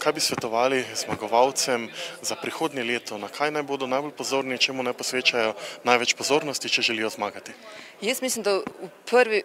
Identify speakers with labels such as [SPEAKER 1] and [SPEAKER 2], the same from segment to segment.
[SPEAKER 1] Kaj bi svetovali zmagovalcem za prihodnje leto, na kaj naj bodo najbolj pozorni, čemu naj posvečajo največ pozornosti, če želijo zmagati?
[SPEAKER 2] Jaz mislim, da v prvi,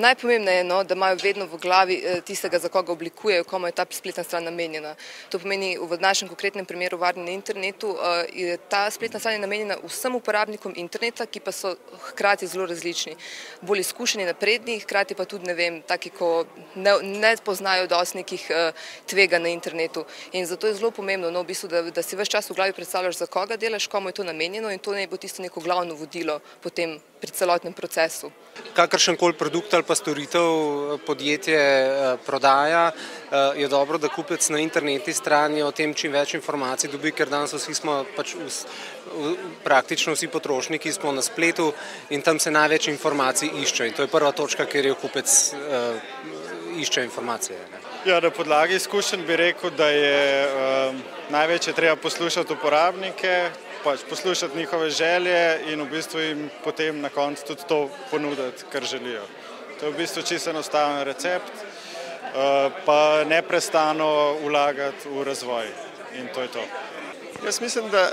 [SPEAKER 2] najpomembneje je, no, da imajo vedno v glavi eh, tistega, za koga oblikujejo, komu je ta spletna stran namenjena. To pomeni v našem konkretnem primeru varni na internetu, eh, ta spletna stran je namenjena vsem uporabnikom interneta, ki pa so hkrati zelo različni. Bolj izkušeni, napredni, hkrati pa tudi, ne vem, taki, ko ne, ne poznajo dosti nekih eh, tvega na internetu. In zato je zelo pomembno, no, v bistvu, da, da si več čas v glavi predstavljaš, za koga delaš, komu je to namenjeno in to naj bo tisto neko glavno vodilo potem pri celotnem procesu.
[SPEAKER 3] Kakršen koli produkt ali pa storitev podjetje eh, prodaja, eh, je dobro, da kupec na internetni strani o tem čim več informacij dobi, ker danes vsi smo pač vs, praktično vsi potrošniki smo na spletu in tam se največ informacij išče in to je prva točka, kjer je kupec uh, išče informacije. Ne.
[SPEAKER 4] Ja, na podlagi izkušenj bi rekel, da je um, največ je treba poslušati uporabnike, pač poslušati njihove želje in v bistvu jim potem na koncu tudi to ponuditi, kar želijo. To je v bistvu čisto enostaven recept, uh, pa neprestano vlagati v razvoj in to je to.
[SPEAKER 5] Jaz mislim, da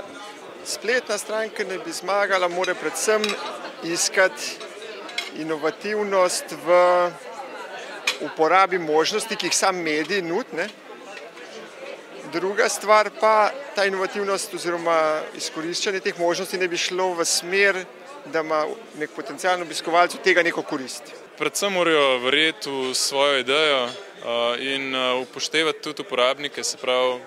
[SPEAKER 5] spletna stran, ki ne bi zmagala, mora predvsem iskati inovativnost v uporabi možnosti, ki jih sam medij nudi. Druga stvar pa ta inovativnost oziroma izkoriščanje teh možnosti ne bi šlo v smer, da ima nek potencijalno obiskovalec od tega neko korist.
[SPEAKER 6] Predvsem morajo verjeti v svojo idejo in upoštevati tudi uporabnike, se pravi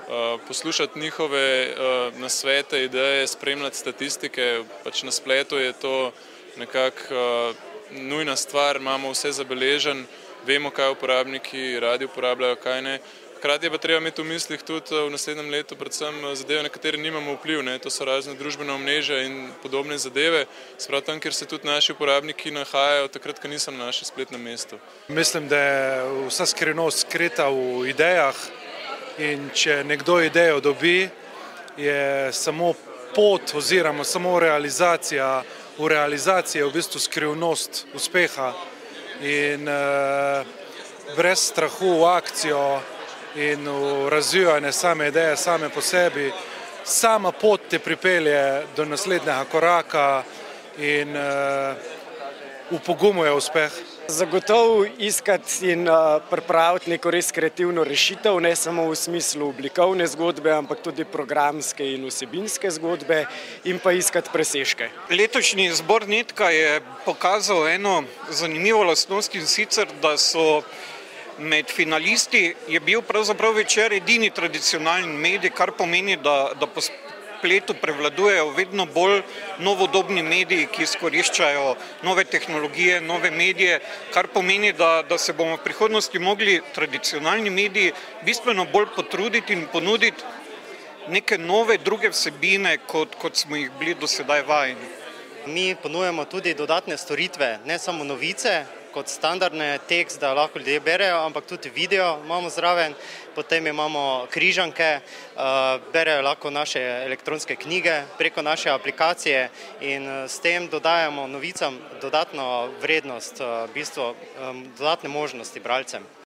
[SPEAKER 6] poslušati njihove nasvete, ideje, spremljati statistike. Pač na spletu je to nekako nujna stvar, imamo vse zabeležen, vemo, kaj uporabniki radi uporabljajo, kaj ne. Hkrati je pa treba imeti v mislih tudi v naslednjem letu predvsem zadeve, na katere nimamo vpliv, ne. to so razne družbene omrežja in podobne zadeve, se pravi tam, kjer se tudi naši uporabniki nahajajo, takrat, ko niso na našem spletnem mestu.
[SPEAKER 7] Mislim, da je vsa skrivnost skrita v idejah in če nekdo idejo dobi, je samo pot oziroma samo realizacija, v realizaciji je v bistvu skrivnost uspeha in uh, brez strahu v akcijo in v razvijanje same ideje, same po sebi. Sama pot te pripelje do naslednjega koraka in uh, upogumuje uspeh.
[SPEAKER 8] Zagotovo iskati in uh, pripraviti neko res kreativno rešitev, ne samo v smislu oblikovne zgodbe, ampak tudi programske in vsebinske zgodbe in pa iskati presežke.
[SPEAKER 9] Letošnji zbor Netka je pokazal eno zanimivo lastnost in sicer, da so Med finalisti je bil pravzaprav večer edini tradicionalni medij, kar pomeni, da, da spletu prevladujejo vedno bolj novodobni mediji, ki izkoriščajo nove tehnologije, nove medije, kar pomeni, da, da se bomo v prihodnosti mogli tradicionalni mediji bistveno bolj potruditi in ponuditi neke nove druge vsebine, kot, kot smo jih bili do sedaj vajeni.
[SPEAKER 10] Mi ponujemo tudi dodatne storitve, ne samo novice, kot standardne tekst, da lahko ljudje berejo, ampak tudi video imamo zraven, potem imamo križanke, berejo lahko naše elektronske knjige preko naše aplikacije in s tem dodajamo novicam dodatno vrednost, v bistvu dodatne možnosti bralcem.